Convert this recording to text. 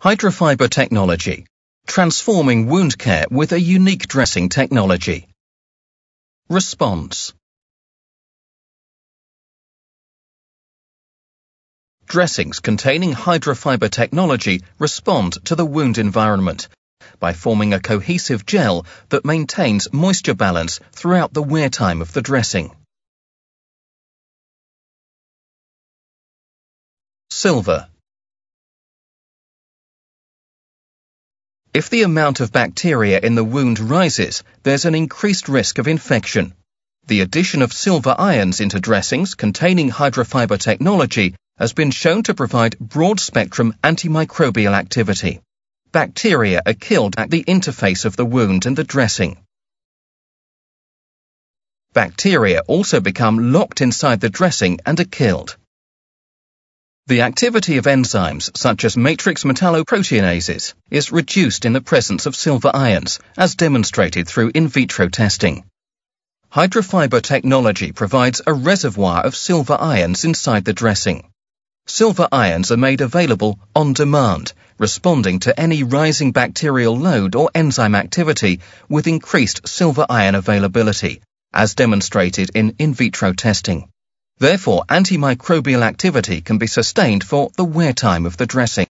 Hydrofiber technology, transforming wound care with a unique dressing technology. Response Dressings containing hydrofiber technology respond to the wound environment by forming a cohesive gel that maintains moisture balance throughout the wear time of the dressing. Silver If the amount of bacteria in the wound rises, there's an increased risk of infection. The addition of silver ions into dressings containing hydrofiber technology has been shown to provide broad-spectrum antimicrobial activity. Bacteria are killed at the interface of the wound and the dressing. Bacteria also become locked inside the dressing and are killed. The activity of enzymes such as matrix metalloproteinases is reduced in the presence of silver ions, as demonstrated through in vitro testing. Hydrofiber technology provides a reservoir of silver ions inside the dressing. Silver ions are made available on demand, responding to any rising bacterial load or enzyme activity with increased silver ion availability, as demonstrated in in vitro testing. Therefore, antimicrobial activity can be sustained for the wear time of the dressing.